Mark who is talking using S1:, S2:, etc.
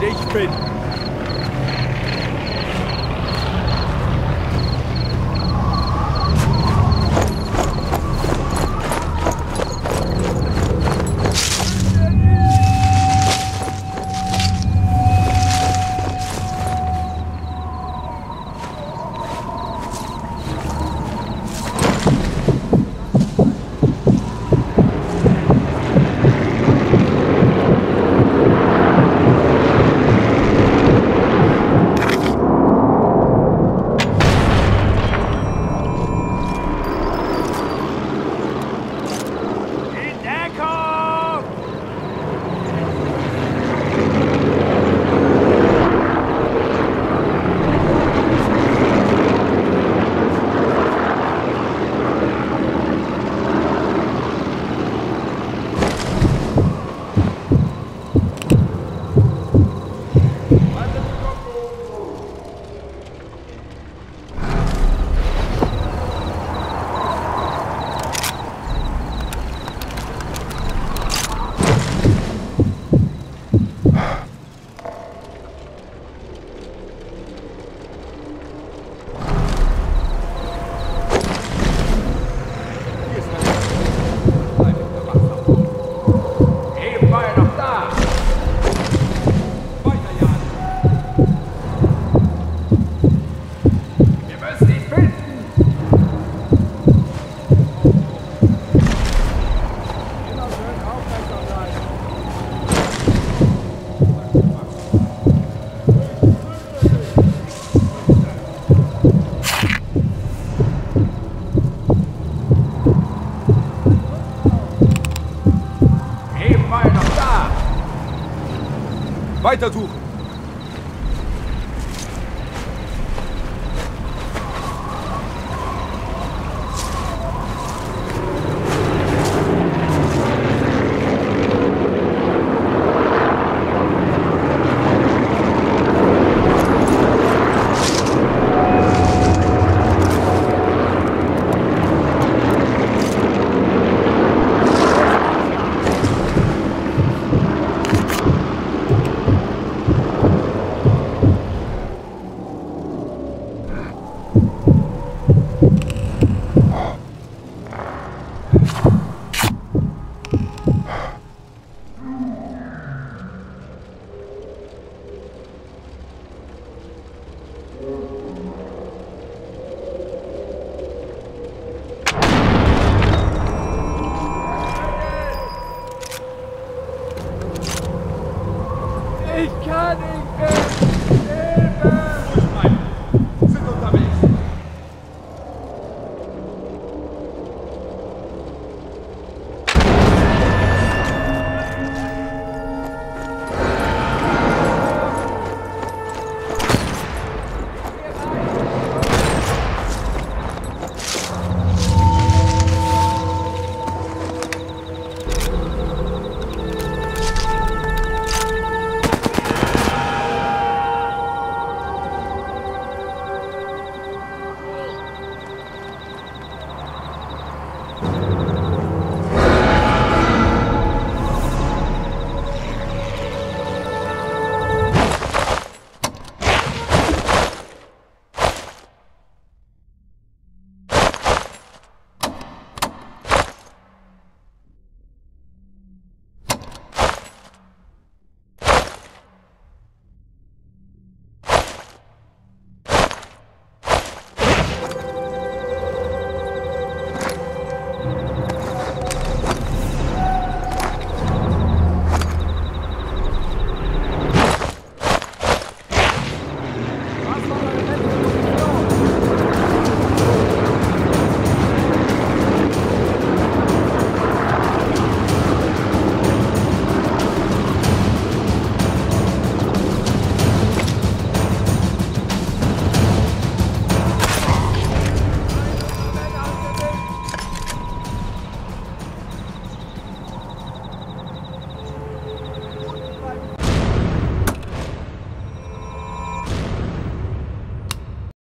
S1: denn ich bin.